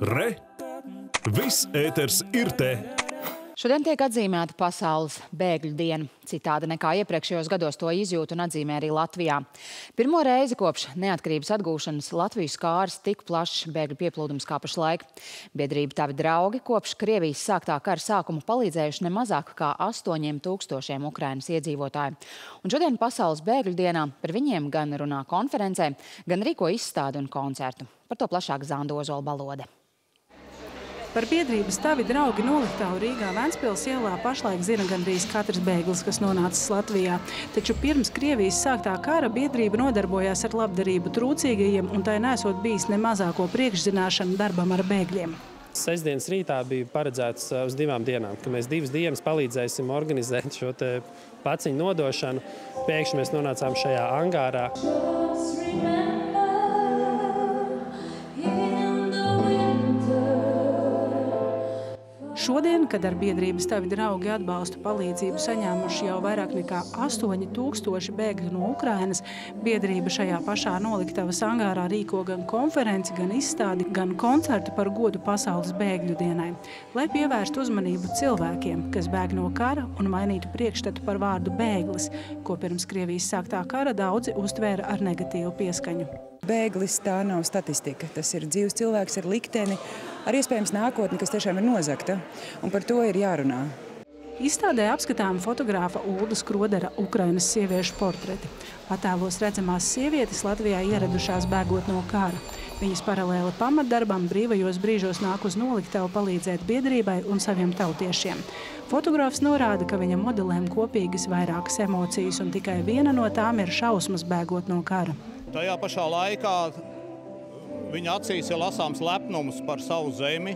Re! Viss ēters ir te! Šodien tiek atzīmēta pasaules bēgļu diena. Citādi nekā iepriekšējos gados to izjūt un atzīmē arī Latvijā. Pirmo reizi kopš neatkarības atgūšanas Latvijas skārs tik plašs bēgļu pieplūdums kā pašlaik. Biedrība Tavi draugi kopš Krievijas sāktā kara sākuma palīdzējuši ne mazāk kā 8000 Ukrainas iedzīvotāju. Un šodien pasaules bēgļu dienā par viņiem gan runā konferencē, gan rīko izstādi un koncertu. Par to plašāk Zanda Ozola balode. Par biedrības tavi draugi noliktavu Rīgā Ventspils ielā pašlaik zina gandrīz katrs bēglis, kas nonācis Latvijā. Taču pirms Krievijas sāktā kara biedrība nodarbojās ar labdarību trūcīgajiem un tai nesot bijis ne mazāko priekšzināšanu darbam ar bēgļiem. Sestdienas rītā bija paredzēts uz divām dienām, ka mēs divas dienas palīdzēsim organizēt šo paciņu nodošanu. Pēkšņi mēs nonācām šajā angārā. Šodien, kad ar biedrības tavi draugi atbalstu palīdzību saņēmuši jau vairāk nekā 8000 bēgļu no Ukrainas, biedrība šajā pašā noliktavas angārā rīko gan konferenci, gan izstādi, gan koncertu par godu pasaules bēgļu dienai, lai pievērstu uzmanību cilvēkiem, kas bēg no kara un mainītu priekšstatu par vārdu bēglis, ko pirms Krievijas sāktā kara daudzi uztvēra ar negatīvu pieskaņu. Bēglis tā nav statistika. Tas ir dzīves cilvēks ar likteni, ar iespējams nākotni, kas tiešām ir nozagta. Un par to ir jārunā. Izstādē apskatām fotogrāfa Uldas Krodera Ukrainas sieviešu portreti. Attēlos redzamās sievietes Latvijā ieradušās bēgot no kara. Viņas paralēli pamatdarbam brīvajos brīžos nāk uz noliktavu palīdzēt biedrībai un saviem tautiešiem. Fotogrāfs norāda, ka viņa modelēm kopīgas vairākas emocijas un tikai viena no tām ir šausmas bēgot no kara. Tajā pašā laikā viņa acīs ir lasāms lepnums par savu zemi.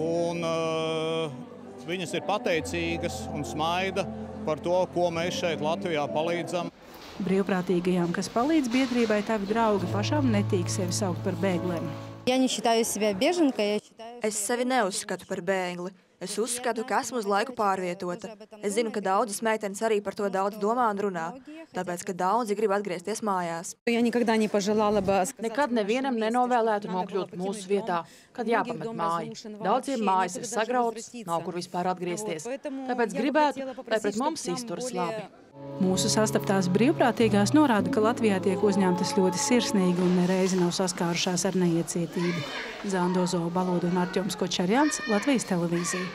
Un, uh, viņas ir pateicīgas un smaida par to, ko mēs šeit Latvijā palīdzam. Brīvprātīgajām, kas palīdz biedrībai, tavi draugi pašām netīk sevi saukt par bēgliem. Es sevi neuzskatu par bēgli. Es uzskatu, ka esmu uz laiku pārvietota. Es zinu, ka daudzas meitenes arī par to daudz domā un runā, tāpēc, ka daudzi grib atgriezties mājās. Nekad nevienam nenovēlētu nokļūt mūsu vietā, kad jāpamet māja. Daudziem mājas ir sagrautas, nav kur vispār atgriezties. Tāpēc gribētu, lai pret mums izturas labi. Mūsu sastaptās brīvprātīgās norāda, ka Latvijā tiek uzņemtas ļoti sirsnīgi un nereizi nav saskārušās ar neiecietību. Zandozo Balodu un Artjoms Kočarjans, Latvijas televīzija.